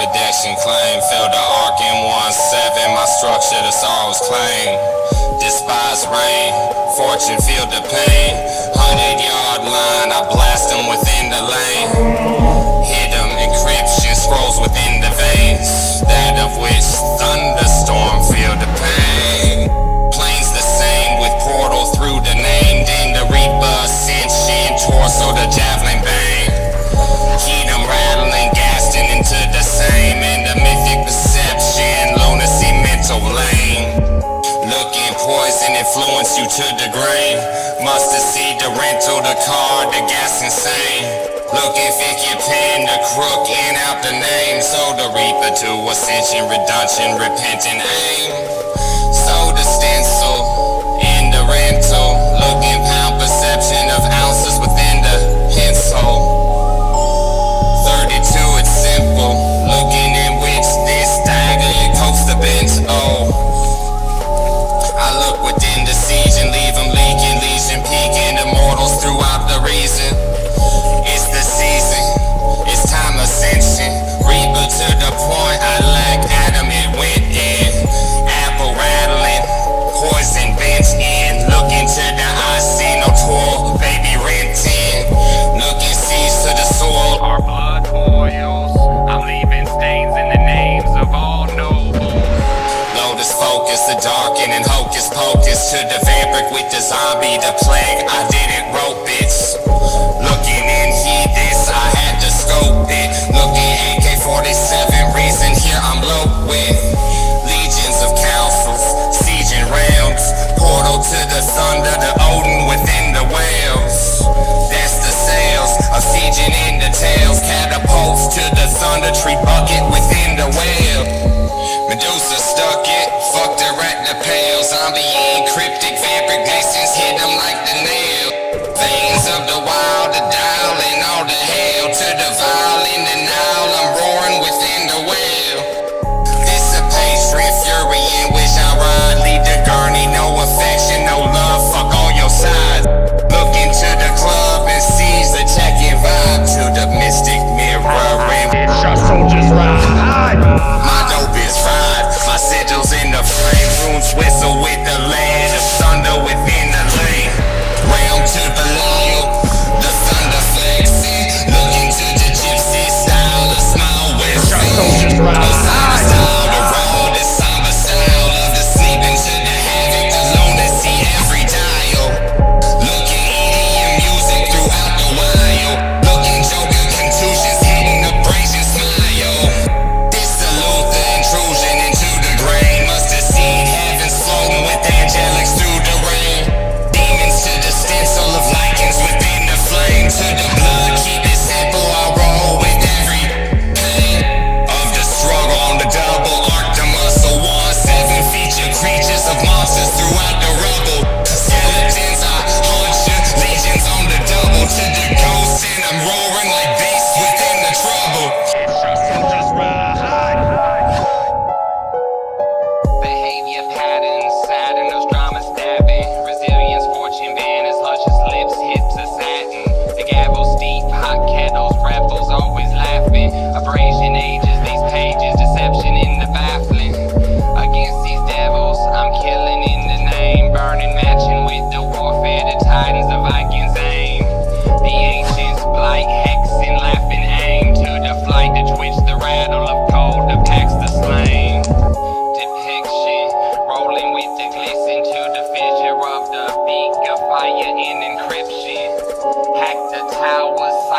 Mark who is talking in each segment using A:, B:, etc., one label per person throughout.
A: prediction claim. Fill the arc in 1-7, my structure the sorrows claim Despise rain, fortune feel the pain. Hundred yard line, I blast them within the lane. Hit them, encryption scrolls within the veins. That of which influence you to the grain Mustard seed, the rental, the car, the gas insane. Look if it can pin the crook and out the name. So the reaper to ascension, redemption, repenting aim. So the stencil in the rental, looking the darken and hocus pocus To the vampiric with the zombie, the plague, I didn't rope it. Looking in here, this, I had to scope it. Looking AK-47, reason here I'm low with. Legions of councils, sieging realms. Portal to the thunder, the Odin within the whales That's the sails of sieging in the tails. Catapults to the thunder tree bucket within the whale Medusa the pale zombie cryptic fabric glistens hit them like the nail. Veins of the wild, the dial, and all the hell to the.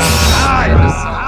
A: sides.